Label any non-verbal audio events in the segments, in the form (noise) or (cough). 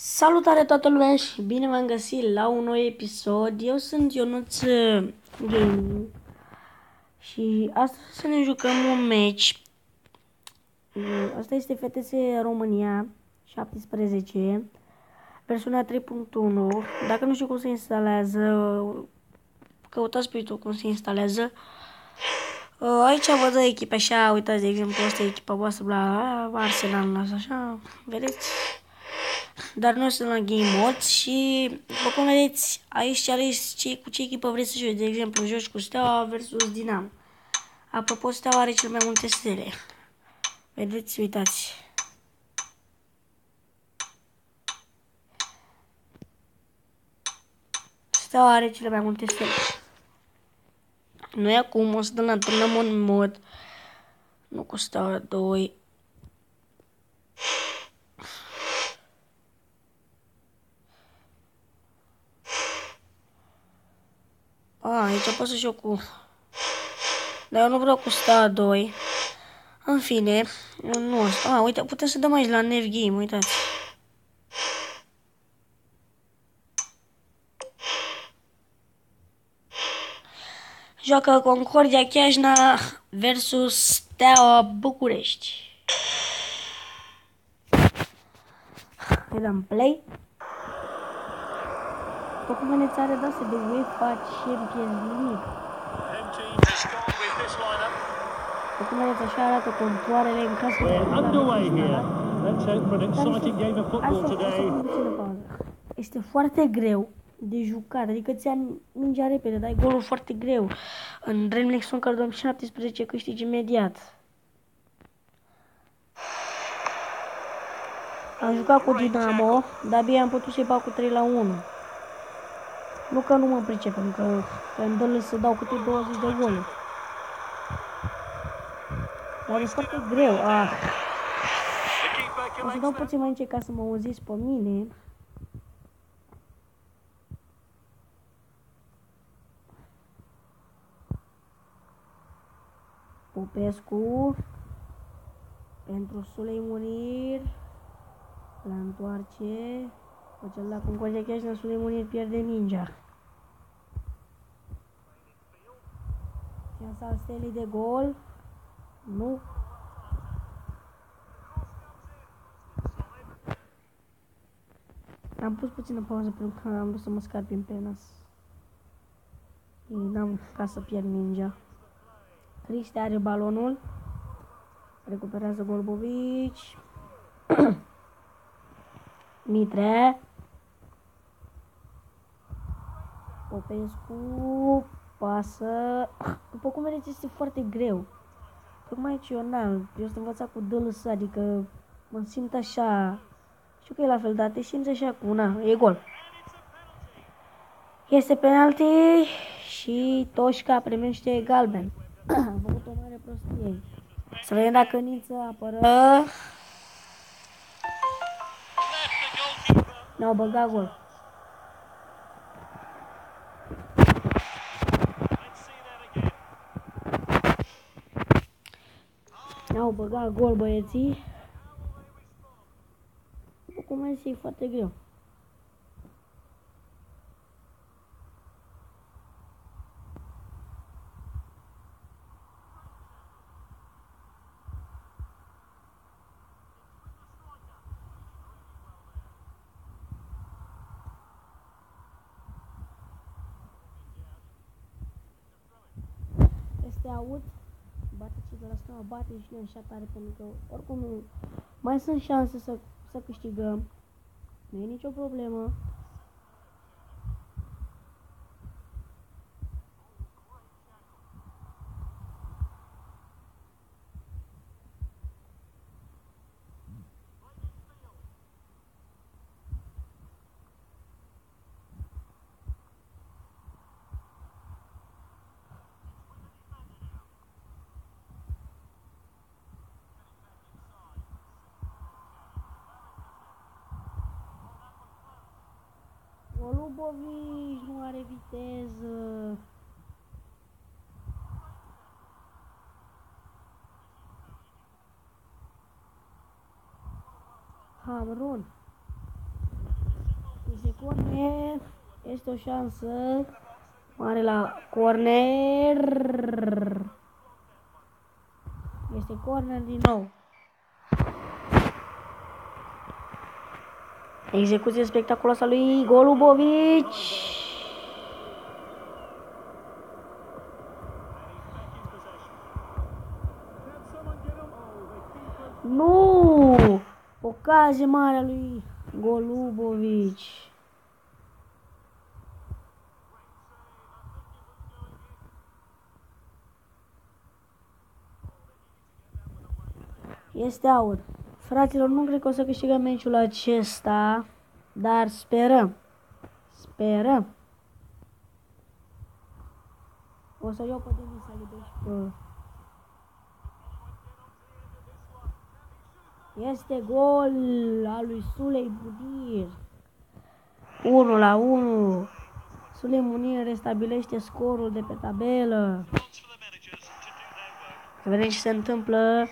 Salutare toată lumea și bine v-am găsit la un nou episod. Eu sunt Ionuț uh, Gaming și astăzi să ne jucăm un match. Uh, asta este FTS România 17, versiunea 3.1. Dacă nu știu cum se instalează, căutați pe YouTube cum se instalează. Uh, aici văd echipe așa, uitați de exemplu, asta e echipa voastră la Arsenal, așa, vedeți? Dar nu sunt la game mode și după cum vedeți aici ales ce, cu ce echipă vreți să joci. De exemplu, joci cu Steaua versus Dinamo. Apropo, Steaua are cel mai multe stele. Vedeți, uitați. Steaua are cele mai multe stele. Noi acum o să dăm la turnăm un mod. Nu cu Steaua 2. A, aici pot să joc cu... Dar eu nu vreau cu sta 2. În fine, nu A, uite, putem să dăm aici la Nerf Game, uitați. Joacă Concordia Chiajna versus Steaua București. Îi dăm play. Acum ne țară dase de UEFA Champions League. Acum vedeți, așa arată contoarele în caz de underway here. Let's hope for an exciting game of football today. Este foarte greu de jucat, adică ți-a mingea repede, dai golul foarte greu. În Dreamlink Soccer 2017 câștigi imediat. Am jucat cu Dinamo, dar bine am putut să-i bag cu 3 la 1. Nu că nu mă pricep, pentru că îmi să dau câte 20 de gole. Dar e foarte greu. Ah. O să dau puțin mai încet ca să mă auziți pe mine. Popescu pentru Sulei Munir la întoarce Facem la Concordia Cash, la Suleimonir pierde mingea. Șansa al stelei de gol. Nu. Am pus puțină pauză pentru că am vrut să mă scap prin penas. N-am ca să pierd mingea. Cristi are balonul. Recuperează Golbovici. (coughs) Mitre. Popescu pasă. După cum vedeți, este foarte greu. Tocmai aici eu n-am. Eu sunt învățat cu DLS, adică mă simt așa. Știu că e la fel, dar te simți așa cu una. E gol. Este penalti și Toșca primește galben. (clears throat) Am făcut o mare prostie. Să vedem dacă Niță apără. Ne-au băgat gol. Ne-au băgat gol băieții. Cum e foarte greu. Este aud bate și de la steaua, bate și noi așa tare pentru că oricum mai sunt șanse să, să câștigăm. Nu e nicio problemă. Lubovici nu are viteză. Hamrun. corner. Este o șansă mare la corner. Este corner din nou. Execuție spectaculoasă a lui Golubovici. Nu! Ocazie mare a lui Golubovici. Este aur. Fraților, nu cred că o să câștigăm meciul acesta, dar sperăm. Sperăm. O să iau pe Denis Alibe și pe... Este gol al lui Sulei Budir. 1 la 1. Sulei Munir restabilește scorul de pe tabelă. Să vedem ce se întâmplă.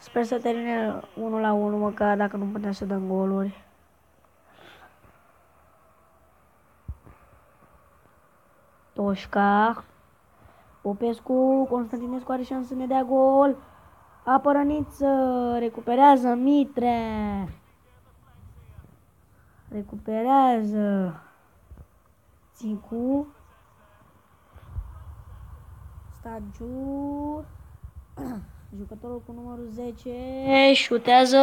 Sper să termine 1 la 1 măcar dacă nu putem să dăm goluri. Toșca. Popescu, Constantinescu are șansă să ne dea gol. Apărăniță, recuperează Mitre. Recuperează. Țicu. Stagiu. (clears throat) Jucătorul cu numărul 10 șutează.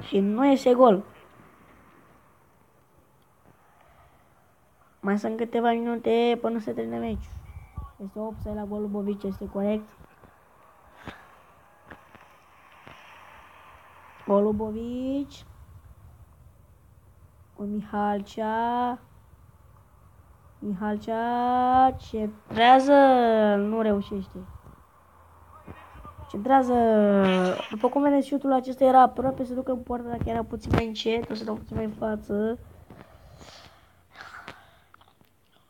Și nu iese gol. Mai sunt câteva minute până se termine meci. Este 8 la golul Bovici, este corect. Golul Bovici. Cu Mihalcea. Mihalcea centrează, nu reușește. Centrează, după cum vedeți, șutul acesta era aproape să ducă în poartă, dacă era puțin mai încet, o să dau puțin mai în față.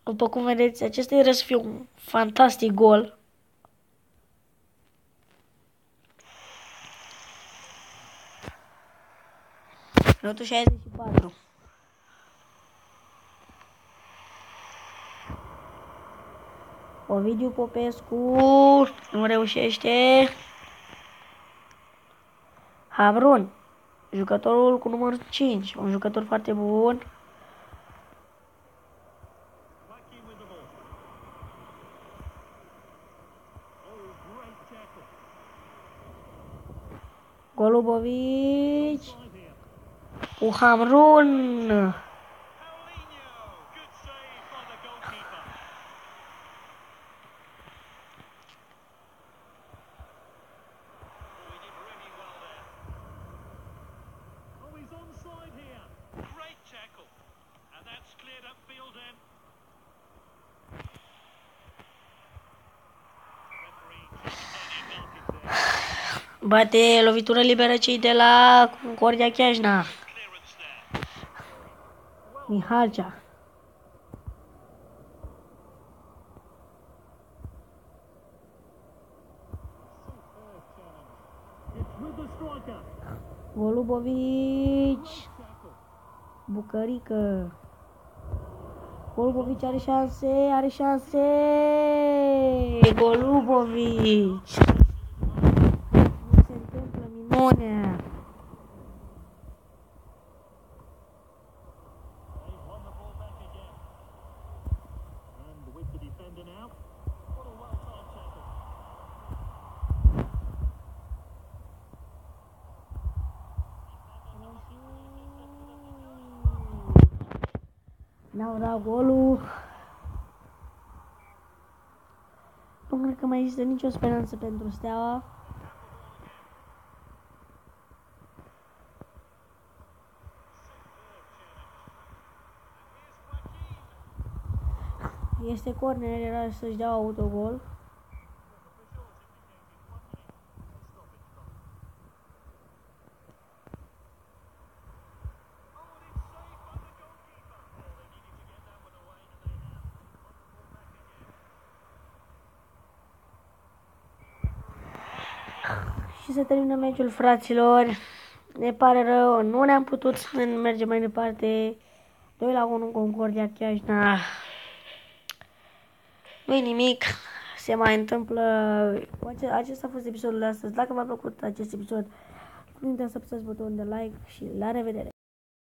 După cum vedeți, acesta era să fie un fantastic gol. Minutul 64. Ovidiu Popescu nu reușește. Hamrun, jucătorul cu numărul 5, un jucător foarte bun. Golubovic cu Hamrun. Bate lovitură liberă cei de la Concordia Chiajna. Mihalcea. Golubovici. Bucărică. Golubovici are șanse, are șanse. Golubovici. N-au dat golul. Nu cred că mai există nicio speranță pentru Steaua. Este corner, era să-și dea autogol. Și să termină meciul, fraților. Ne pare rău, nu ne-am putut să mergem mai departe. 2 la 1 Concordia Chiajna. nu e nimic, se mai întâmplă. Acesta a fost episodul de astăzi. Dacă v-a plăcut acest episod, nu uitați să apăsați butonul de like și la revedere!